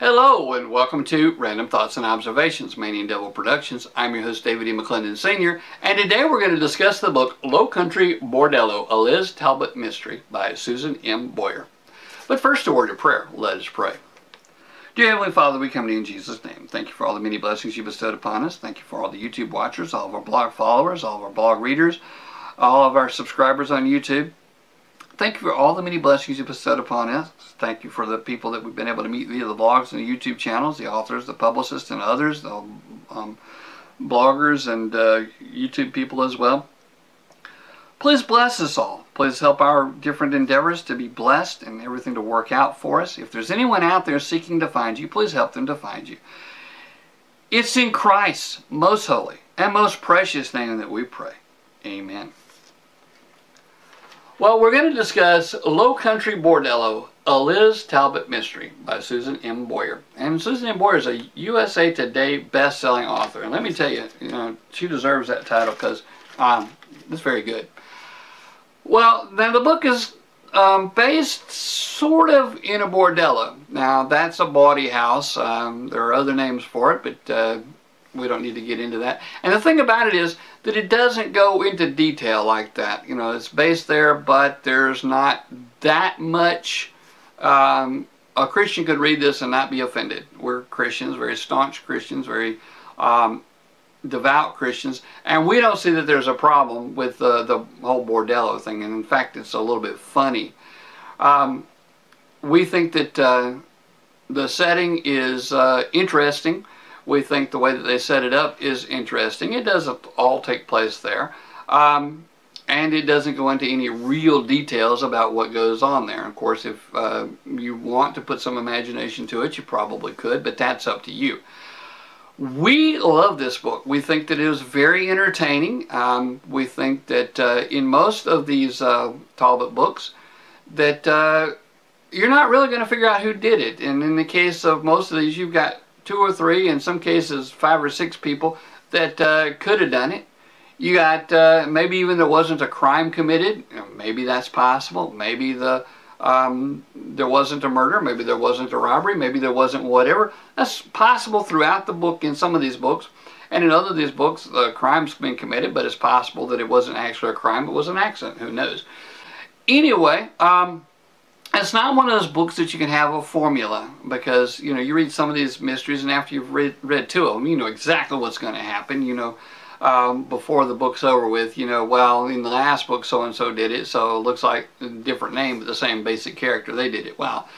Hello and welcome to Random Thoughts and Observations, Manian Debil Productions. I'm your host David E. McClendon Sr. and today we're going to discuss the book Lowcountry Bordello, a Liz Talbot Mystery by Susan M. Boyer. But first a word of prayer. Let us pray. Dear Heavenly Father, we come to you in Jesus' name. Thank you for all the many blessings you bestowed upon us. Thank you for all the YouTube watchers, all of our blog followers, all of our blog readers, all of our subscribers on YouTube. Thank you for all the many blessings you've bestowed upon us. Thank you for the people that we've been able to meet via the blogs and the YouTube channels, the authors, the publicists, and others, the um, bloggers and uh, YouTube people as well. Please bless us all. Please help our different endeavors to be blessed and everything to work out for us. If there's anyone out there seeking to find you, please help them to find you. It's in Christ's most holy and most precious name that we pray. Amen. Well, we're going to discuss Lowcountry Bordello, a Liz Talbot Mystery by Susan M. Boyer. And Susan M. Boyer is a USA Today best-selling author. And let me tell you, you know, she deserves that title because um, it's very good. Well, now the book is um, based sort of in a bordello. Now, that's a bawdy house. Um, there are other names for it, but uh, we don't need to get into that. And the thing about it is that it doesn't go into detail like that. You know, it's based there, but there's not that much. Um, a Christian could read this and not be offended. We're Christians, very staunch Christians, very um, devout Christians, and we don't see that there's a problem with the whole bordello thing. And in fact, it's a little bit funny. Um, we think that uh, the setting is uh, interesting we think the way that they set it up is interesting. It doesn't all take place there. Um, and it doesn't go into any real details about what goes on there. Of course, if uh, you want to put some imagination to it, you probably could, but that's up to you. We love this book. We think that it is very entertaining. Um, we think that uh, in most of these uh, Talbot books, that uh, you're not really going to figure out who did it. And in the case of most of these, you've got two or three, in some cases five or six people that uh, could have done it. You got uh, maybe even there wasn't a crime committed. Maybe that's possible. Maybe the um, there wasn't a murder. Maybe there wasn't a robbery. Maybe there wasn't whatever. That's possible throughout the book in some of these books. And in other of these books, the crime's been committed, but it's possible that it wasn't actually a crime. It was an accident. Who knows? Anyway, um, it's not one of those books that you can have a formula because you know you read some of these mysteries and after you've read, read two of them you know exactly what's going to happen you know um, before the book's over with you know well in the last book so and so did it so it looks like a different name but the same basic character they did it. Well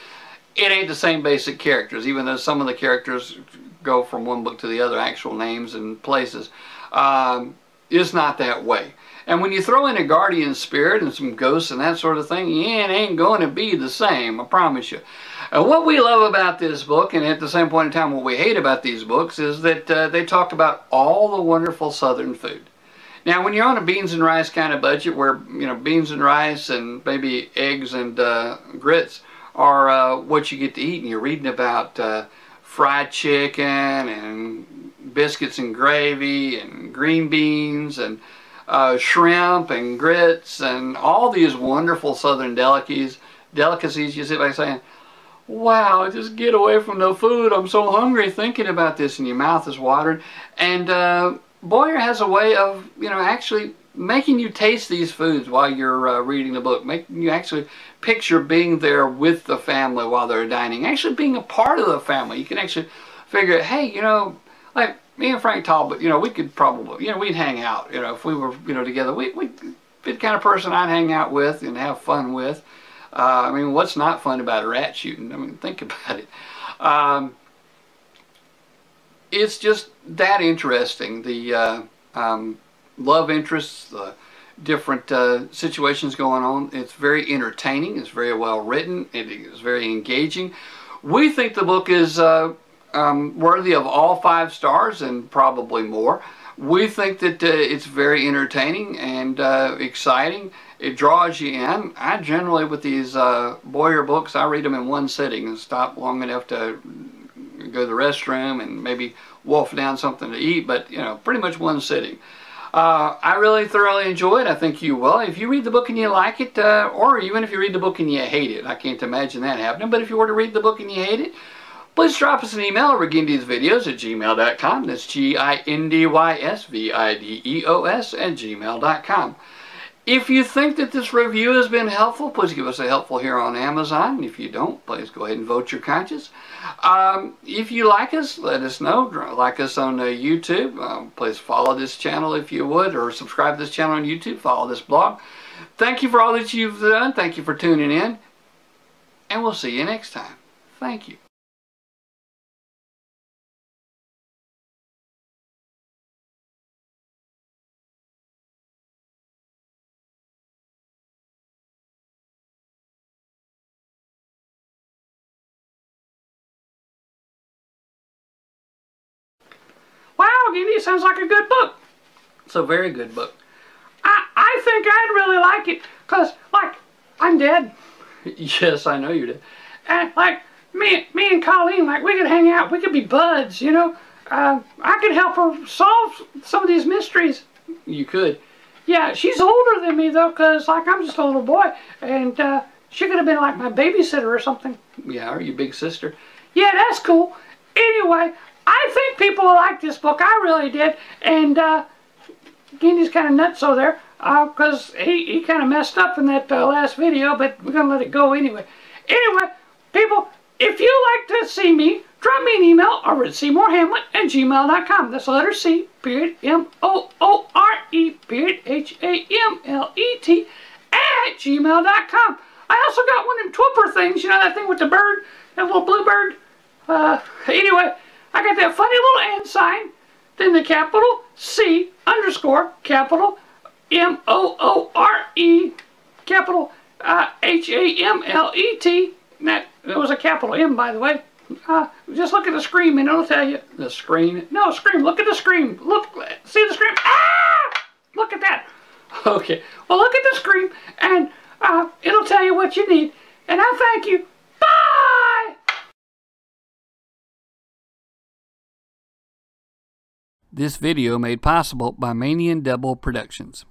it ain't the same basic characters even though some of the characters go from one book to the other actual names and places. Um, it's not that way and when you throw in a guardian spirit and some ghosts and that sort of thing, it ain't going to be the same, I promise you. Uh, what we love about this book, and at the same point in time what we hate about these books, is that uh, they talk about all the wonderful southern food. Now, when you're on a beans and rice kind of budget, where you know beans and rice and maybe eggs and uh, grits are uh, what you get to eat, and you're reading about uh, fried chicken and biscuits and gravy and green beans and uh, shrimp and grits and all these wonderful southern delicacies. Delicacies, you sit back saying, wow, just get away from the food. I'm so hungry thinking about this and your mouth is watering. And uh, Boyer has a way of, you know, actually making you taste these foods while you're uh, reading the book, making you actually picture being there with the family while they're dining, actually being a part of the family. You can actually figure, hey, you know, like me and Frank Talbot, you know, we could probably, you know, we'd hang out, you know, if we were, you know, together. We, we, be the kind of person I'd hang out with and have fun with. Uh, I mean, what's not fun about rat shooting? I mean, think about it. Um, it's just that interesting. The uh, um, love interests, the different uh, situations going on. It's very entertaining. It's very well written. It is very engaging. We think the book is uh, um, worthy of all five stars and probably more. We think that uh, it's very entertaining and uh, exciting. It draws you in. I generally, with these uh, Boyer books, I read them in one sitting and stop long enough to go to the restroom and maybe wolf down something to eat, but, you know, pretty much one sitting. Uh, I really thoroughly enjoy it. I think you will. If you read the book and you like it, uh, or even if you read the book and you hate it, I can't imagine that happening, but if you were to read the book and you hate it, please drop us an email at gindysvideos at gmail.com. That's G-I-N-D-Y-S-V-I-D-E-O-S at gmail.com. If you think that this review has been helpful, please give us a helpful here on Amazon. If you don't, please go ahead and vote your conscience. Um, if you like us, let us know. Like us on uh, YouTube. Um, please follow this channel if you would, or subscribe to this channel on YouTube. Follow this blog. Thank you for all that you've done. Thank you for tuning in. And we'll see you next time. Thank you. Gindy sounds like a good book. It's a very good book. I, I think I'd really like it because, like, I'm dead. yes, I know you're dead. And, like, me, me and Colleen, like, we could hang out. We could be buds, you know. Uh, I could help her solve some of these mysteries. You could. Yeah, she's older than me, though, because, like, I'm just a little boy. And uh, she could have been, like, my babysitter or something. Yeah, or your big sister. Yeah, that's cool. Anyway, I think people will like this book. I really did. And uh, Gindy's kind of nuts over there because uh, he, he kind of messed up in that uh, last video, but we're going to let it go anyway. Anyway, people, if you like to see me, drop me an email over at seymourhamlet at gmail.com. That's letter C, period, M-O-O-R-E, period, H-A-M-L-E-T, at gmail.com. I also got one of them things, you know that thing with the bird, that little blue bird? Uh, anyway, I got that funny little and sign, then the capital C underscore capital M O O R E capital uh, H A M L E T. That it was a capital M, by the way. Uh, just look at the screen and it'll tell you the screen. No, screen. Look at the screen. Look, see the screen. Ah! Look at that. Okay. Well, look at the screen and uh, it'll tell you what you need. And I thank you. This video made possible by Manian Debil Productions.